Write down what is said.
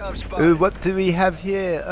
Uh, what do we have here?